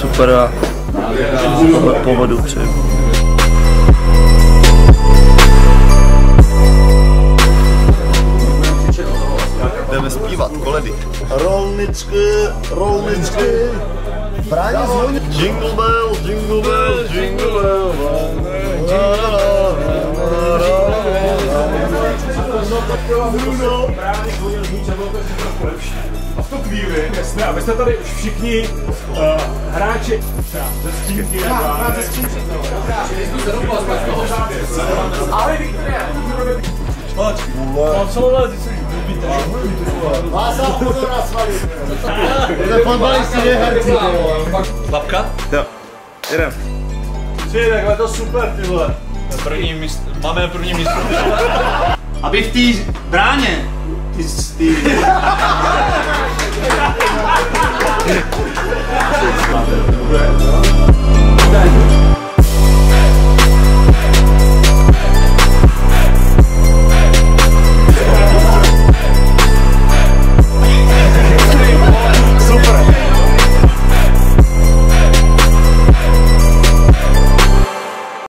super a pohodu přeju. Jdeme zpívat koledy. Rolničky, rolničky, bráně zvoní. Jingle bell, jingle bell, jingle bell. A v tu chvíli jsme, a vy jste tady už všichni uh, hráči ze skřínky. Ale Viktoria, Fotbalisti, ne herci. Lapka? Jo, jdem. Ty, takhle to super, ty vole. První místo, máme první místo. Aby v té bráně, ty, ty